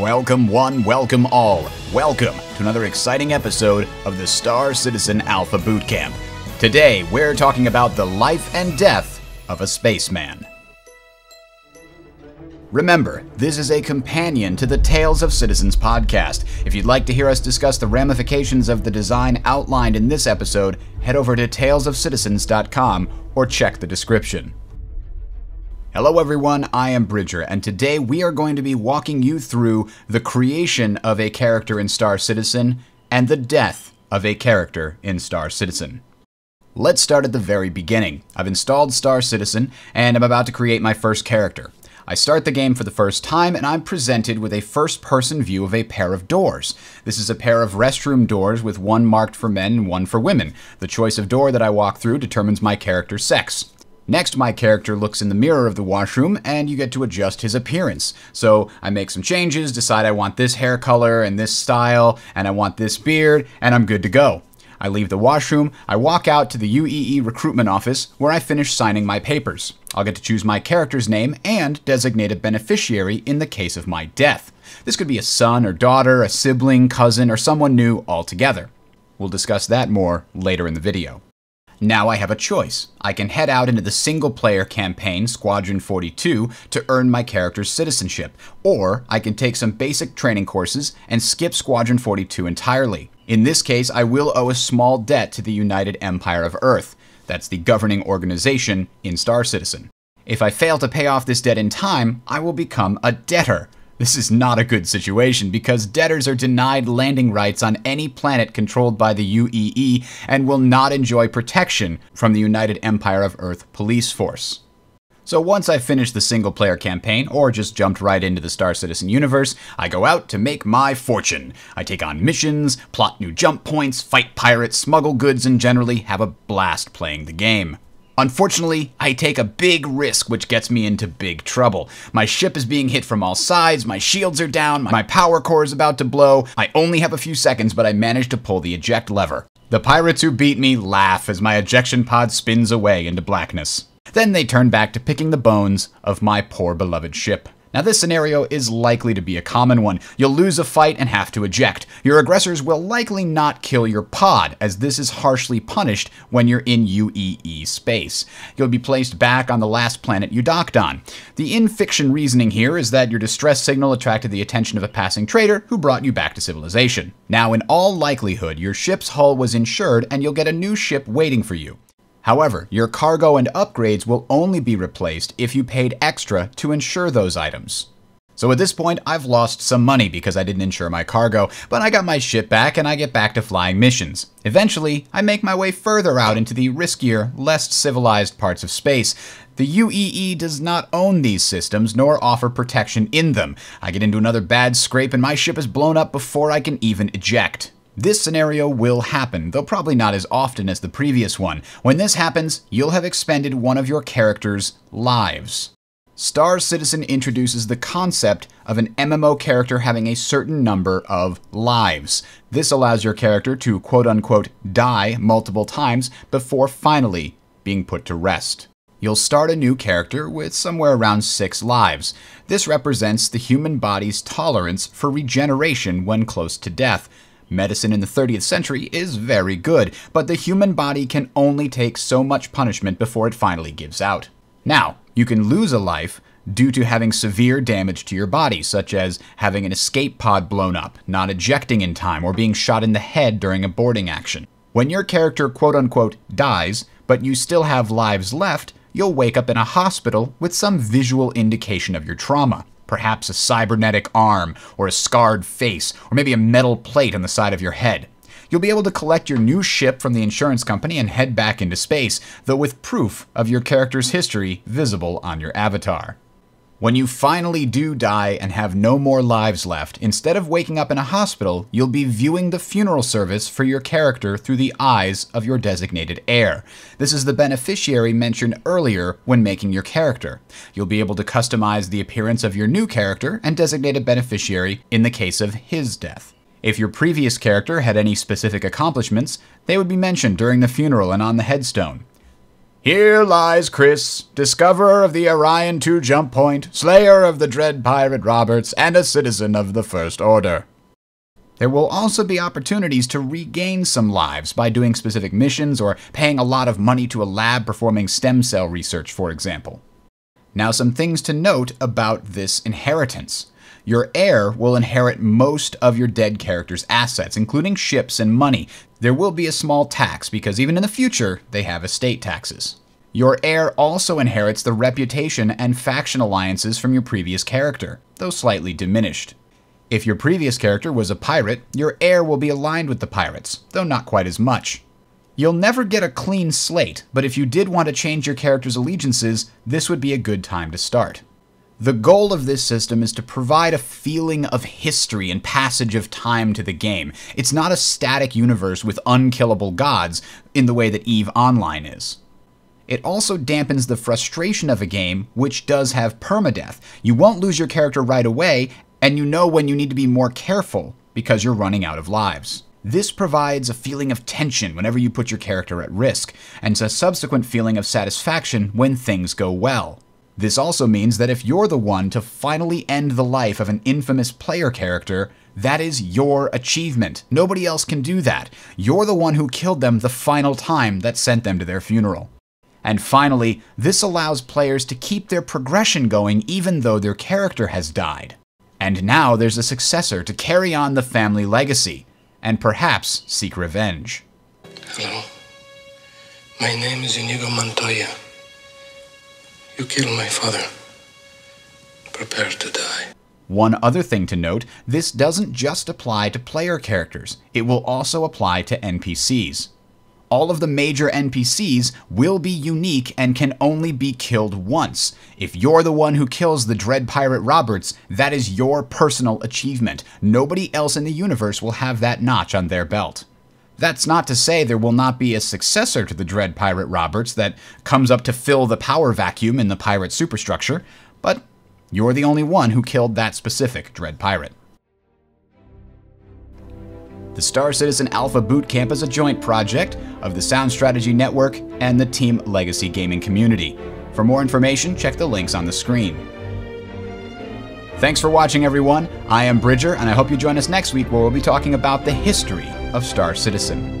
Welcome, one, welcome all. Welcome to another exciting episode of the Star Citizen Alpha Bootcamp. Today, we're talking about the life and death of a spaceman. Remember, this is a companion to the Tales of Citizens podcast. If you'd like to hear us discuss the ramifications of the design outlined in this episode, head over to talesofcitizens.com or check the description. Hello, everyone. I am Bridger, and today we are going to be walking you through the creation of a character in Star Citizen and the death of a character in Star Citizen. Let's start at the very beginning. I've installed Star Citizen, and I'm about to create my first character. I start the game for the first time, and I'm presented with a first person view of a pair of doors. This is a pair of restroom doors with one marked for men and one for women. The choice of door that I walk through determines my character's sex. Next, my character looks in the mirror of the washroom and you get to adjust his appearance. So I make some changes, decide I want this hair color and this style, and I want this beard, and I'm good to go. I leave the washroom, I walk out to the UEE recruitment office where I finish signing my papers. I'll get to choose my character's name and designate a beneficiary in the case of my death. This could be a son or daughter, a sibling, cousin, or someone new altogether. We'll discuss that more later in the video. Now I have a choice. I can head out into the single player campaign, Squadron 42, to earn my character's citizenship, or I can take some basic training courses and skip Squadron 42 entirely. In this case, I will owe a small debt to the United Empire of Earth. That's the governing organization in Star Citizen. If I fail to pay off this debt in time, I will become a debtor. This is not a good situation because debtors are denied landing rights on any planet controlled by the UEE and will not enjoy protection from the United Empire of Earth police force. So once I've finished the single player campaign, or just jumped right into the Star Citizen universe, I go out to make my fortune. I take on missions, plot new jump points, fight pirates, smuggle goods, and generally have a blast playing the game. Unfortunately, I take a big risk which gets me into big trouble. My ship is being hit from all sides, my shields are down, my power core is about to blow. I only have a few seconds, but I manage to pull the eject lever. The pirates who beat me laugh as my ejection pod spins away into blackness. Then they turn back to picking the bones of my poor beloved ship. Now, this scenario is likely to be a common one. You'll lose a fight and have to eject. Your aggressors will likely not kill your pod, as this is harshly punished when you're in UEE space. You'll be placed back on the last planet you docked on. The in fiction reasoning here is that your distress signal attracted the attention of a passing trader who brought you back to civilization. Now, in all likelihood, your ship's hull was insured and you'll get a new ship waiting for you. However, your cargo and upgrades will only be replaced if you paid extra to insure those items. So at this point, I've lost some money because I didn't insure my cargo, but I got my ship back and I get back to flying missions. Eventually, I make my way further out into the riskier, less civilized parts of space. The UEE does not own these systems nor offer protection in them. I get into another bad scrape and my ship is blown up before I can even eject. This scenario will happen, though probably not as often as the previous one. When this happens, you'll have expended one of your character's lives. Star Citizen introduces the concept of an MMO character having a certain number of lives. This allows your character to quote unquote die multiple times before finally being put to rest. You'll start a new character with somewhere around six lives. This represents the human body's tolerance for regeneration when close to death. Medicine in the 30th century is very good, but the human body can only take so much punishment before it finally gives out. Now, you can lose a life due to having severe damage to your body, such as having an escape pod blown up, not ejecting in time, or being shot in the head during a boarding action. When your character quote unquote dies, but you still have lives left, you'll wake up in a hospital with some visual indication of your trauma perhaps a cybernetic arm, or a scarred face, or maybe a metal plate on the side of your head. You'll be able to collect your new ship from the insurance company and head back into space, though with proof of your character's history visible on your avatar. When you finally do die and have no more lives left, instead of waking up in a hospital, you'll be viewing the funeral service for your character through the eyes of your designated heir. This is the beneficiary mentioned earlier when making your character. You'll be able to customize the appearance of your new character and designate a beneficiary in the case of his death. If your previous character had any specific accomplishments, they would be mentioned during the funeral and on the headstone. Here lies Chris, discoverer of the Orion 2 jump point, slayer of the dread pirate Roberts, and a citizen of the First Order. There will also be opportunities to regain some lives by doing specific missions or paying a lot of money to a lab performing stem cell research, for example. Now, some things to note about this inheritance. Your heir will inherit most of your dead character's assets, including ships and money. There will be a small tax because even in the future, they have estate taxes. Your heir also inherits the reputation and faction alliances from your previous character, though slightly diminished. If your previous character was a pirate, your heir will be aligned with the pirates, though not quite as much. You'll never get a clean slate, but if you did want to change your character's allegiances, this would be a good time to start. The goal of this system is to provide a feeling of history and passage of time to the game. It's not a static universe with unkillable gods in the way that EVE Online is. It also dampens the frustration of a game which does have permadeath. You won't lose your character right away, and you know when you need to be more careful because you're running out of lives. This provides a feeling of tension whenever you put your character at risk, and a subsequent feeling of satisfaction when things go well. This also means that if you're the one to finally end the life of an infamous player character, that is your achievement. Nobody else can do that. You're the one who killed them the final time that sent them to their funeral. And finally, this allows players to keep their progression going even though their character has died. And now there's a successor to carry on the family legacy, and perhaps seek revenge. Hello. My name is Inigo Montoya. You killed my father. Prepare to die. One other thing to note this doesn't just apply to player characters, it will also apply to NPCs all of the major NPCs will be unique and can only be killed once. If you're the one who kills the Dread Pirate Roberts, that is your personal achievement. Nobody else in the universe will have that notch on their belt. That's not to say there will not be a successor to the Dread Pirate Roberts that comes up to fill the power vacuum in the pirate superstructure, but you're the only one who killed that specific Dread Pirate. The Star Citizen Alpha Bootcamp is a joint project of the Sound Strategy Network and the Team Legacy gaming community. For more information, check the links on the screen. Thanks for watching, everyone. I am Bridger, and I hope you join us next week where we'll be talking about the history of Star Citizen.